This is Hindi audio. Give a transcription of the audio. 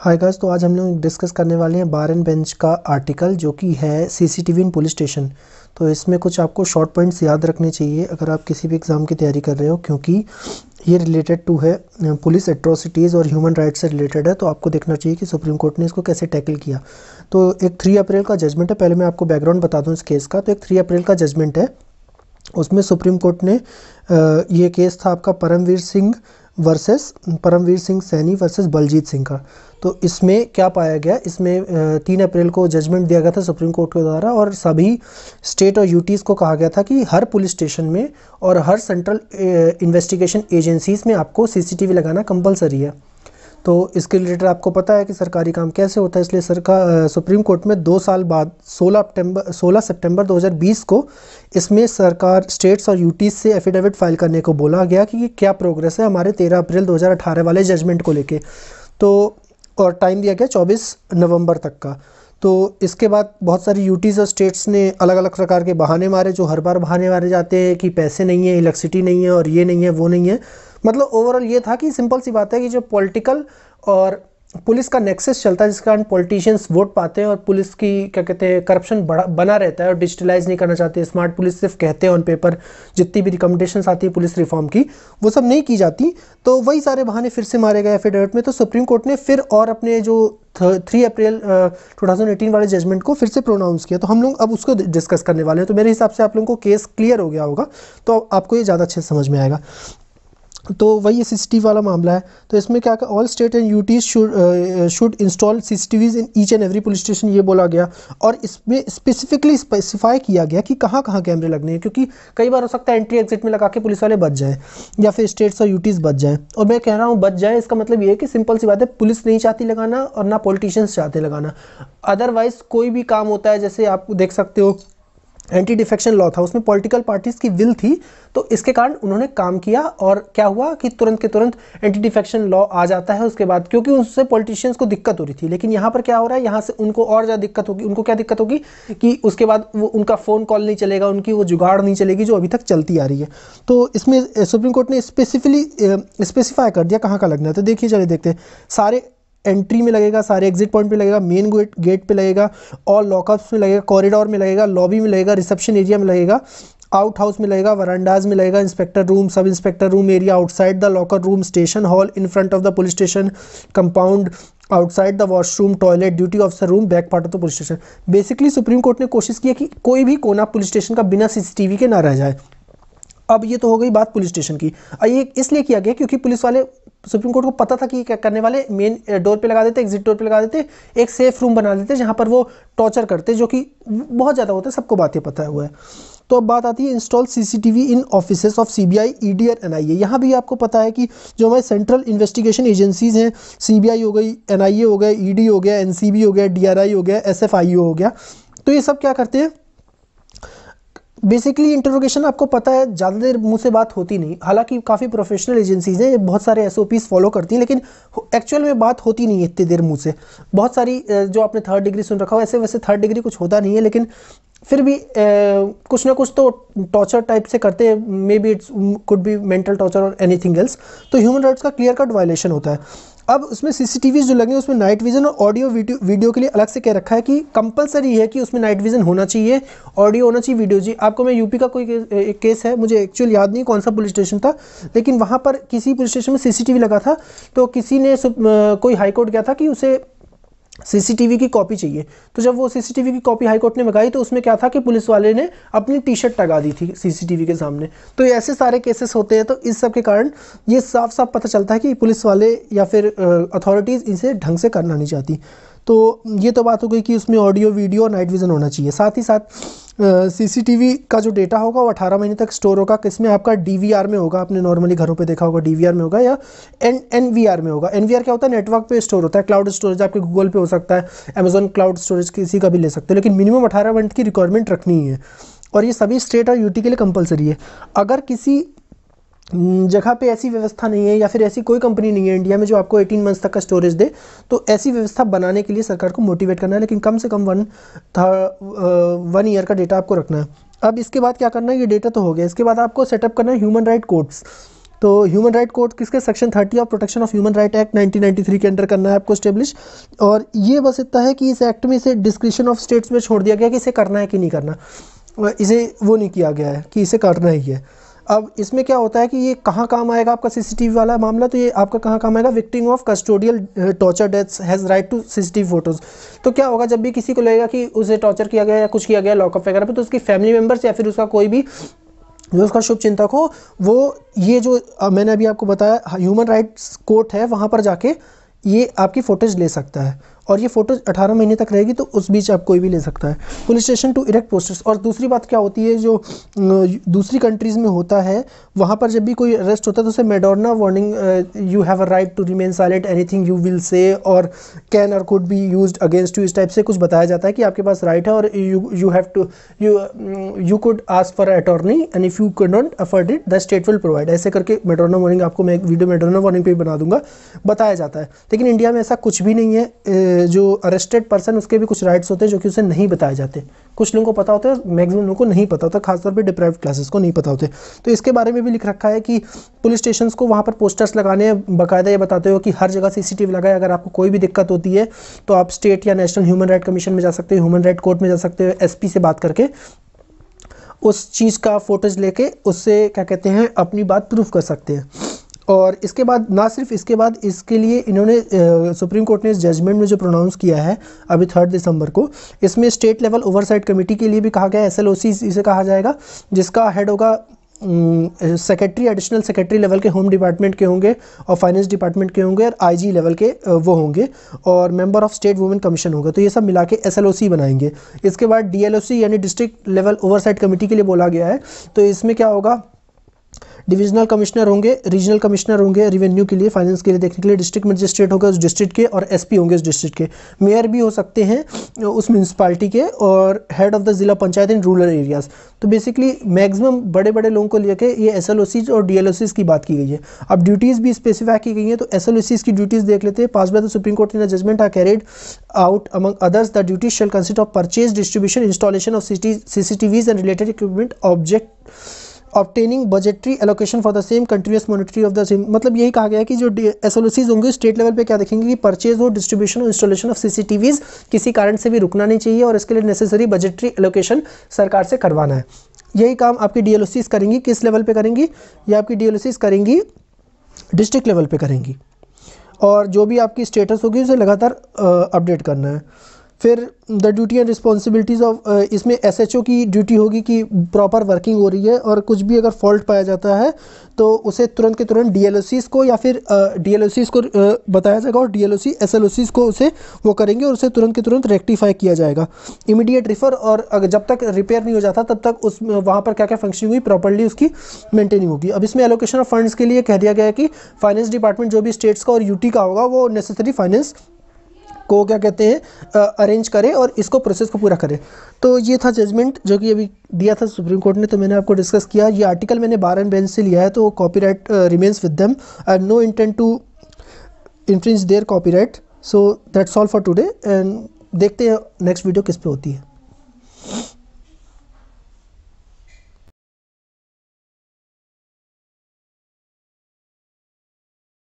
हाय गाइस तो आज हम लोग डिस्कस करने वाले हैं बार एंड बेंच का आर्टिकल जो कि है सीसीटीवी इन पुलिस स्टेशन तो इसमें कुछ आपको शॉर्ट पॉइंट्स याद रखने चाहिए अगर आप किसी भी एग्ज़ाम की तैयारी कर रहे हो, क्योंकि ये रिलेटेड टू है पुलिस एट्रोसिटीज़ और ह्यूमन राइट्स से रिलेटेड है तो आपको देखना चाहिए कि सुप्रीम कोर्ट ने इसको कैसे टैकल किया। तो एक थ्री अप्रैल का जजमेंट है, पहले मैं आपको बैकग्राउंड बता दूँ इस केस का। तो एक थ्री अप्रैल का जजमेंट है, उसमें सुप्रीम कोर्ट ने ये केस था आपका परमवीर सिंह वर्सेस परमवीर सिंह सैनी वर्सेस बलजीत सिंह का। तो इसमें क्या पाया गया? इसमें तीन अप्रैल को जजमेंट दिया गया था सुप्रीम कोर्ट के द्वारा और सभी स्टेट और यूटीज़ को कहा गया था कि हर पुलिस स्टेशन में और हर सेंट्रल इन्वेस्टिगेशन एजेंसीज़ में आपको सीसीटीवी लगाना कंपलसरी है। तो इसके रिलेटेड आपको पता है कि सरकारी काम कैसे होता है, इसलिए सरकार सुप्रीम कोर्ट में दो साल बाद 16 अक्टूबर 16 सितंबर 2020 को इसमें सरकार, स्टेट्स और यूटीज से एफिडेविट फ़ाइल करने को बोला गया कि क्या प्रोग्रेस है हमारे 13 अप्रैल 2018 वाले जजमेंट को लेके। तो और टाइम दिया गया 24 नवंबर तक का। तो इसके बाद बहुत सारी यूटीज़ और स्टेट्स ने अलग अलग प्रकार के बहाने मारे, जो हर बार बहाने मारे जाते हैं कि पैसे नहीं है, इलेक्ट्रिसिटी नहीं है और ये नहीं है, वो नहीं है। मतलब ओवरऑल ये था कि सिंपल सी बात है कि जो पॉलिटिकल और पुलिस का नेक्सेस चलता है जिस कारण पॉलिटिशियंस वोट पाते हैं और पुलिस की, क्या कहते हैं करप्शन बड़ा, बना रहता है और डिजिटलाइज नहीं करना चाहते स्मार्ट पुलिस सिर्फ़ कहते हैं ऑन पेपर जितनी भी रिकमेंडेशन आती है पुलिस रिफॉर्म की, वो सब नहीं की जाती। तो वही सारे बहाने फिर से मारे गए एफिडेविट में। तो सुप्रीम कोर्ट ने फिर और अपने जो थ्री अप्रैल टू वाले जजमेंट को फिर से प्रोनाउंस किया। तो हम लोग अब उसको डिस्कस करने वाले हैं। तो मेरे हिसाब से आप लोगों को केस क्लियर हो गया होगा। तो आपको ये ज़्यादा अच्छे समझ में आएगा। तो वही सी सी वाला मामला है। तो इसमें क्या all state and UTs should install C C in each and every police station ये बोला गया। और इसमें स्पेसिफिकली स्पेसिफाई किया गया कि कहाँ कहाँ कैमरे लगने हैं, क्योंकि कई बार हो सकता है एंट्री एग्जिट में लगा के पुलिस वाले बच जाए, या फिर स्टेट्स और यूटीज़ बच जाएँ। और मैं कह रहा हूँ बच जाए, इसका मतलब ये है कि सिंपल सी बात है, पुलिस नहीं चाहती लगाना और ना पॉलिटिशियंस चाहते लगाना। अदरवाइज़ कोई भी काम होता है, जैसे आप देख सकते हो एंटी डिफेक्शन लॉ था, उसमें पॉलिटिकल पार्टीज़ की विल थी तो इसके कारण उन्होंने काम किया और क्या हुआ कि तुरंत के तुरंत एंटी डिफेक्शन लॉ आ जाता है उसके बाद, क्योंकि उससे पॉलिटिशियंस को दिक्कत हो रही थी, लेकिन यहाँ पर क्या हो रहा है, यहाँ से उनको और ज़्यादा दिक्कत होगी, उनको क्या दिक्कत होगी कि उसके बाद वो उनका फ़ोन कॉल नहीं चलेगा, उनकी वो जुगाड़ नहीं चलेगी जो अभी तक चलती आ रही है। तो इसमें सुप्रीम कोर्ट ने स्पेसिफिकली स्पेसिफाई कर दिया कहाँ का लगना है तो देखिए, चलिए देखते सारे एंट्री में लगेगा, सारे एग्जिट पॉइंट पे लगेगा मेन गेट गेट पे लगेगा और लॉकअप्स में लगेगा कॉरिडोर में लगेगा लॉबी में लगेगा रिसेप्शन एरिया में लगेगा आउट हाउस में लगेगा वरांडाज में लगेगा inspector room sub inspector room area outside the locker room station hall in front of the police station compound outside the washroom toilet duty officer room back part of the police station basically supreme court ने कोशिश की कि कोई भी कोना पुलिस स्टेशन का बिना सीसीटीवी के ना रह जाए। अब ये तो हो गई बात पुलिस स्टेशन की। ये इसलिए किया गया क्योंकि पुलिस वाले, सुप्रीम कोर्ट को पता था कि क्या करने वाले, मेन डोर पे लगा देते एग्जिट डोर पे लगा देते, एक सेफ़ रूम बना देते जहाँ पर वो टॉर्चर करते, जो कि बहुत ज़्यादा होता है, सबको बातें पता हुआ है। तो अब बात आती है install CCTV in office of CBI ED और एनआईए यहाँ भी आपको पता है कि जो हमारे सेंट्रल इन्वेस्टिगेशन एजेंसीज हैं सीबीआई हो गई एनआईए हो गया ईडी हो गया एनसीबी हो गया डीआरआई हो गया एसएफआईओ हो गया तो ये सब क्या करते हैं? बेसिकली इंटरोगेशन आपको पता है ज़्यादा देर मुँह से बात होती नहीं। हालाँकि काफ़ी प्रोफेशनल एजेंसीज हैं बहुत सारे एस फॉलो करती हैं लेकिन एक्चुअल में बात होती नहीं है इतनी देर मुँह से। बहुत सारी जो आपने थर्ड डिग्री सुन रखा हो ऐसे वैसे थर्ड डिग्री कुछ होता नहीं है लेकिन फिर भी ए, कुछ ना कुछ तो टॉर्चर टाइप से करते हैं। May be it's could be mental torture और एनीथिंग एल्स तो ह्यूमन राइट्स का क्लियर कट वायलेशन होता है। अब उसमें सीसीटीवी जो लगे उसमें नाइट विजन और ऑडियो वीडियो वीडियो के लिए अलग से कह रखा है कि कंपलसरी है कि उसमें नाइट विजन होना चाहिए ऑडियो होना चाहिए वीडियो जी। आपको मैं यूपी का कोई एक केस है, मुझे एक्चुअल याद नहीं कौन सा पुलिस स्टेशन था, लेकिन वहाँ पर किसी पुलिस स्टेशन में सीसीटीवी लगा था तो किसी ने कोई हाईकोर्ट गया था कि उसे सीसीटीवी की कॉपी चाहिए। तो जब वो सीसीटीवी की कॉपी हाईकोर्ट ने मंगाई तो उसमें क्या था कि पुलिस वाले ने अपनी टी शर्ट टगा दी थी सीसीटीवी के सामने। तो ऐसे सारे केसेस होते हैं तो इस सब के कारण ये साफ़ साफ़ पता चलता है कि पुलिस वाले या फिर अथॉरिटीज़ इसे ढंग से करना नहीं चाहती। तो ये तो बात हो गई कि उसमें ऑडियो वीडियो और नाइट विज़न होना चाहिए। साथ ही साथ सीसीटीवी का जो डेटा होगा वो 18 महीने तक स्टोर होगा। किसमें आपका डीवीआर में होगा। आपने नॉर्मली घरों पे देखा होगा डीवीआर में होगा या एन एनवीआर में होगा। एनवीआर क्या होता है? नेटवर्क पे स्टोर होता है। क्लाउड स्टोरेज आपके गूगल पे हो सकता है। अमेजोन क्लाउड स्टोरेज किसी का भी ले सकते हो। लेकिन मिनिमम अठारह मंथ की रिक्वायरमेंट रखनी है और ये सभी स्टेट और यूटी के लिए कंपलसरी है। अगर किसी जगह पे ऐसी व्यवस्था नहीं है या फिर ऐसी कोई कंपनी नहीं है इंडिया में जो आपको 18 मंथ्स तक का स्टोरेज दे तो ऐसी व्यवस्था बनाने के लिए सरकार को मोटिवेट करना है, लेकिन कम से कम वन था वन ईयर का डेटा आपको रखना है। अब इसके बाद क्या करना है, ये डेटा तो हो गया। इसके बाद आपको सेटअप करना है ह्यूमन राइट कोड्स तो ह्यूमन राइट कोड किसके? Section thirty of protection of human right act 1993 के अंडर करना है आपको स्टेब्लिश और ये बस इतना है कि इस एक्ट में इसे डिस्क्रिप्शन ऑफ़ स्टेट्स में छोड़ दिया गया कि इसे करना है कि नहीं करना। इसे वो नहीं किया गया है कि इसे करना ही है। अब इसमें क्या होता है कि ये कहाँ काम आएगा आपका सीसीटीवी वाला मामला? तो ये आपका कहाँ काम आएगा? Victim of custodial torture deaths has right to CCTV photos तो क्या होगा जब भी किसी को लगेगा कि उसे टॉर्चर किया गया या कुछ किया गया लॉकअप वगैरह पर तो उसकी फैमिली मेंबर्स या फिर उसका कोई भी, जो उसका शुभ चिंतक हो, वो ये जो मैंने अभी आपको बताया ह्यूमन राइट्स कोर्ट है, वहाँ पर जाके ये आपकी फ़ोटेज ले सकता है। और ये फ़ोटो 18 महीने तक रहेगी तो उस बीच आप कोई भी ले सकता है। Police station to erect posters और दूसरी बात क्या होती है, जो दूसरी कंट्रीज़ में होता है, वहाँ पर जब भी कोई अरेस्ट होता है तो उसे Miranda warning you have a right to remain silent anything you will say और कैन और could be use against you इस टाइप से कुछ बताया जाता है कि आपके पास राइट है, और you you have to you you could ask for attorney and if you can not afford it the state will provide ऐसे करके मेडोरना वार्निंग आपको मैं एक वीडियो मेडोरना वार्निंग पे बना दूँगा, बताया जाता है। लेकिन इंडिया में ऐसा कुछ भी नहीं है जो अरेस्टेड पर्सन उसके भी कुछ राइट्स होते हैं जो कि उसे नहीं बताए जाते। कुछ लोगों को पता होता है मैक्सिमम लोगों को नहीं पता होता, खासतौर पर डिप्राइव क्लासेस को नहीं पता होते। तो इसके बारे में भी लिख रखा है कि पुलिस स्टेशन को वहाँ पर पोस्टर्स लगाने हैं बाकायदा ये बताते हो कि हर जगह सीसीटीवी लगाए। अगर आपको कोई भी दिक्कत होती है तो आप स्टेट या नेशनल ह्यूमन राइट कमीशन में जा सकते हो ह्यूमन राइट कोर्ट में जा सकते हो एस से बात करके। उस चीज़ का फ़ोटोज़ लेके, उससे क्या कहते हैं, अपनी बात प्रूफ कर सकते हैं। और इसके बाद, ना सिर्फ़ इसके बाद, इसके लिए इन्होंने सुप्रीम कोर्ट ने इस जजमेंट में जो प्रोनाउंस किया है अभी थर्ड दिसंबर को, इसमें स्टेट लेवल ओवरसाइट कमेटी के लिए भी कहा गया है एस इसे कहा जाएगा, जिसका हेड होगा सेक्रेटरी एडिशनल सेक्रेटरी लेवल के होम डिपार्टमेंट के होंगे और फाइनेंस डिपार्टमेंट के होंगे और आईजी लेवल के वो होंगे और member of state women commission होगा। तो ये सब मिला के एसएलओसी बनाएँगे। इसके बाद डीएलओसी यानी डिस्ट्रिक्ट लेवल ओवरसाइट कमेटी के लिए बोला गया है। तो इसमें क्या होगा डिविजनल कमिश्नर होंगे, रीजनल कमिश्नर होंगे रिवेन्यू के लिए फाइनेंस के लिए देखने के लिए डिस्ट्रिक्ट मजिस्ट्रेट होगा उस डिस्ट्रिक्ट के और एसपी होंगे उस डिस्ट्रिक्ट के। मेयर भी हो सकते हैं उस म्यूनसिपालिटी के और head of the zila panchayat in rural areas तो बेसिकली मैक्सिमम बड़े बड़े लोगों को लेकर ये एस और डी की बात की गई है। अब ड्यूटीज़ भी स्पेसिफाई की गई हैं तो एस की ड्यूटीज़ देख लेते हैं। Passed by the supreme court in judgment are carried out among others the duties shall consist of purchase distribution installation of C C TVs and related equipment object obtaining budgetary allocation for the same continuous monitoring of the same मतलब यही कहा गया है कि जो एस होंगे स्टेट लेवल पे क्या देखेंगे कि परचेज हो डिस्ट्रीब्यूशन और इंस्टॉलेशन ऑफ़ सीसीटीवीज किसी कारण से भी रुकना नहीं चाहिए और इसके लिए नेसेसरी बजटरी एलोकेशन सरकार से करवाना है। यही काम आपकी डी करेंगी, किस लेवल पर करेंगी? या आपकी डी करेंगी डिस्ट्रिक्ट लेवल पर करेंगी। और जो भी आपकी स्टेटस होगी, उसे लगातार अपडेट करना है। फिर the duty and responsibilities of इसमें एसएचओ की ड्यूटी होगी कि प्रॉपर वर्किंग हो रही है और कुछ भी अगर फॉल्ट पाया जाता है तो उसे तुरंत के तुरंत डी को या फिर डी uh, को uh, बताया जाएगा और डी एल को उसे वो करेंगे और उसे तुरंत के तुरंत रेक्टिफाई किया जाएगा। इमीडिएट रिफ़र और अगर जब तक रिपेयर नहीं हो जाता तब तक उस वहाँ पर क्या क्या फंक्शनिंग हुई प्रॉपरली उसकी मेंटेनिंग होगी। अब इसमें एलोकेशन ऑफ़ फंड्स के लिए कह दिया गया है कि फाइनेंस डिपार्टमेंट जो भी स्टेट्स का और यूटी का होगा वो नेसेसरी फाइनेंस को क्या कहते हैं अरेंज करें और इसको प्रोसेस को पूरा करें। तो ये था जजमेंट जो कि अभी दिया था सुप्रीम कोर्ट ने तो मैंने आपको डिस्कस किया। ये आर्टिकल मैंने बार एंड बेंच से लिया है तो copy right remains with them I no intent to infringe their copy right so that's all for today and देखते हैं नेक्स्ट वीडियो किस पे होती है।